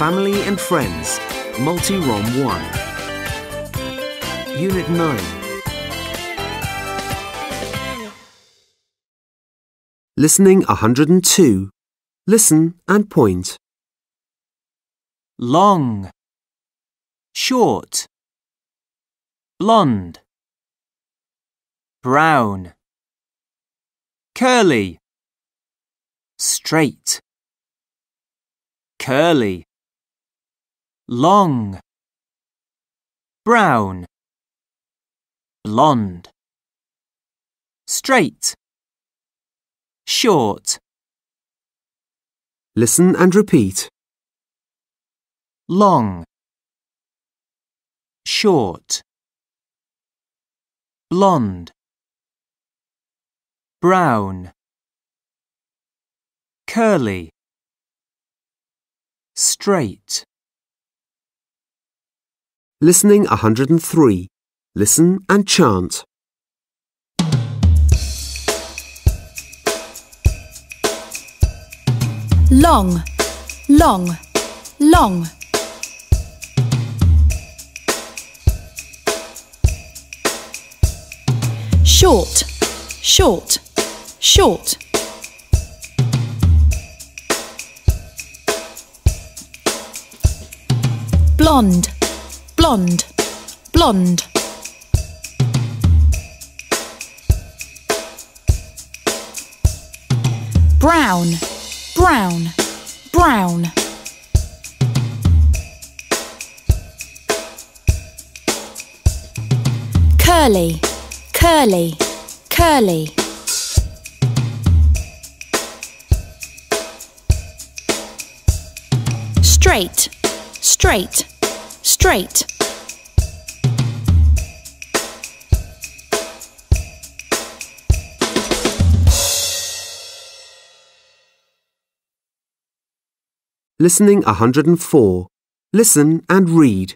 Family and Friends, Multi-ROM 1. Unit 9. Listening 102. Listen and point. long, short, blonde, brown, curly, straight, curly, long, brown, blonde, straight, short, Listen and repeat. long, short, blonde, brown, curly, straight, Listening 103. Listen and chant. long, long, long. Short, short, short. Blonde, blonde, blonde. Brown, brown, brown. Curly, curly, curly. Straight, straight, straight. Listening 104. Listen and read.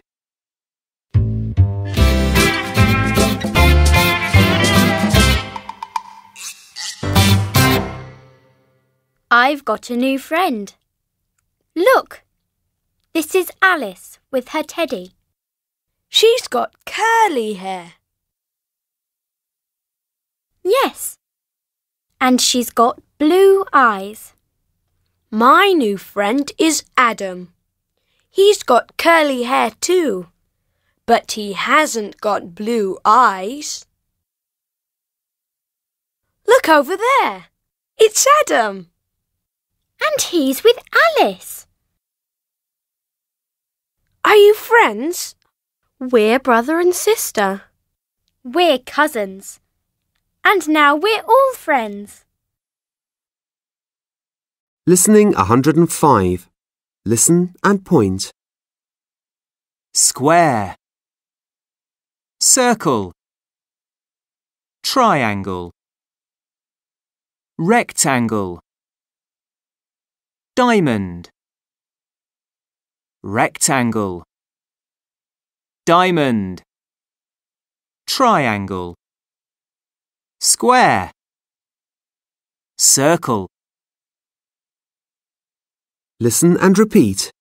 I've got a new friend. Look! This is Alice with her teddy. She's got curly hair. Yes. And she's got blue eyes. My new friend is Adam. He's got curly hair too, but he hasn't got blue eyes. Look over there. It's Adam. And he's with Alice. Are you friends? We're brother and sister. We're cousins. And now we're all friends. Listening 105. Listen and point. square, circle, triangle, rectangle, diamond, rectangle, diamond, triangle, square, circle. Listen and repeat.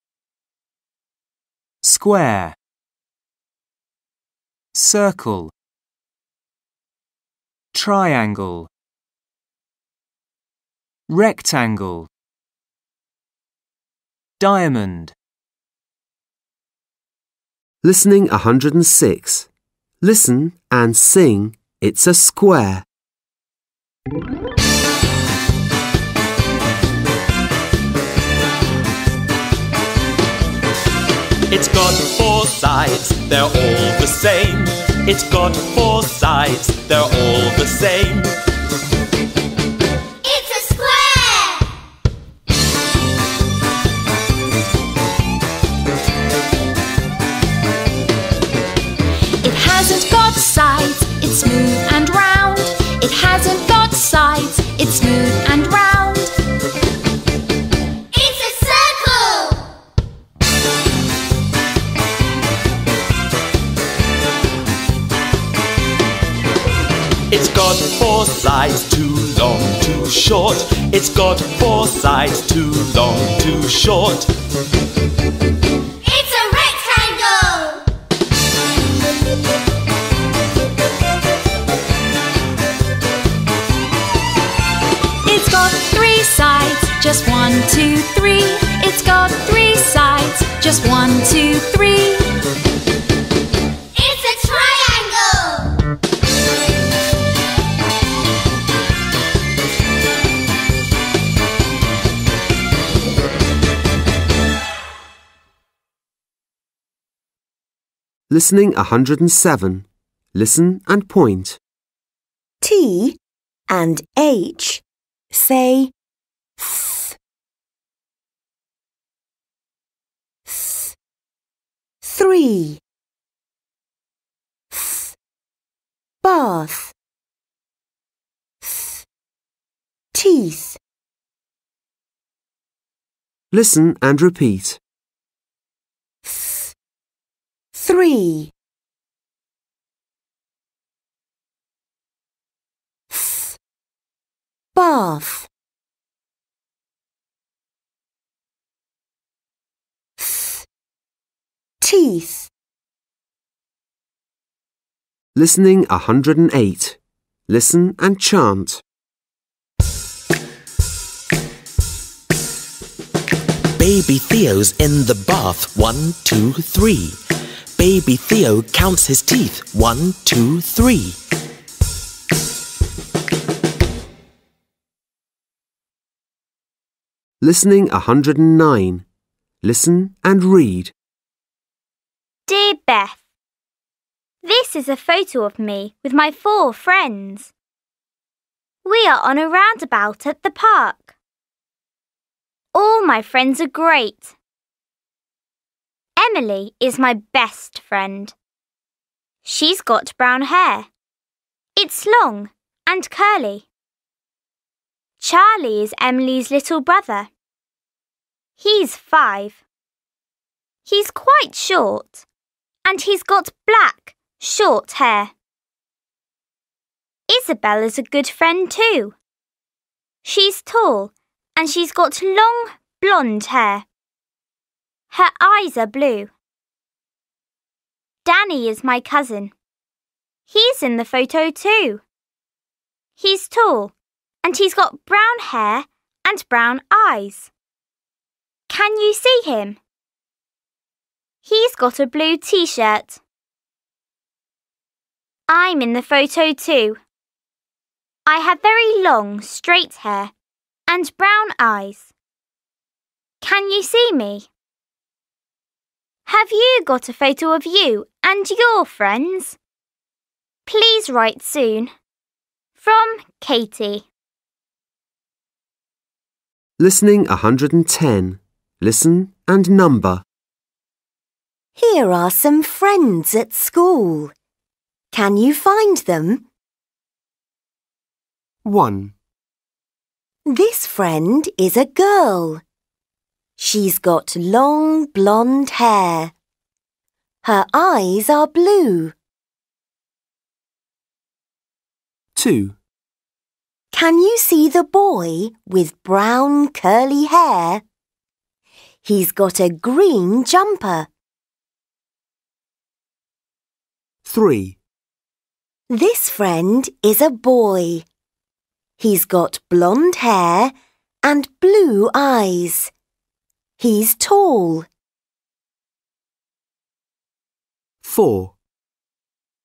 square, circle, triangle, rectangle, diamond, Listening 106. Listen and sing It's a Square. It's got four sides, they're all the same. It's got four sides, they're all the same. Four sides, too long, too short. It's got four sides, too long, too short. Listening 107. Listen and point. T and H say th. Th. Three. Th. Bath. Th. Teeth. Listen and repeat. Th. Three. Th. Bath. Th. Teeth. Listening 108. Listen and chant. Baby Theo's in the bath. One, two, three. Baby Theo counts his teeth. One, two, three. Listening 109. Listen and read. Dear Beth, This is a photo of me with my four friends. We are on a roundabout at the park. All my friends are great. Emily is my best friend. She's got brown hair. It's long and curly. Charlie is Emily's little brother. He's five. He's quite short, and he's got black, short hair. Isabel is a good friend too. She's tall, and she's got long, blonde hair. Her eyes are blue. Danny is my cousin. He's in the photo too. He's tall, and he's got brown hair and brown eyes. Can you see him? He's got a blue t shirt. I'm in the photo too. I have very long, straight hair and brown eyes. Can you see me? Have you got a photo of you and your friends? Please write soon. From Katie. Listening 110. Listen and number. Here are some friends at school. Can you find them? 1, This friend is a girl. She's got long blonde hair. Her eyes are blue. 2, Can you see the boy with brown curly hair? He's got a green jumper. 3, This friend is a boy. He's got blonde hair and blue eyes. He's tall. 4,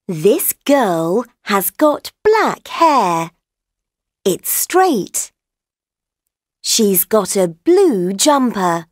This girl has got black hair. It's straight. She's got a blue jumper.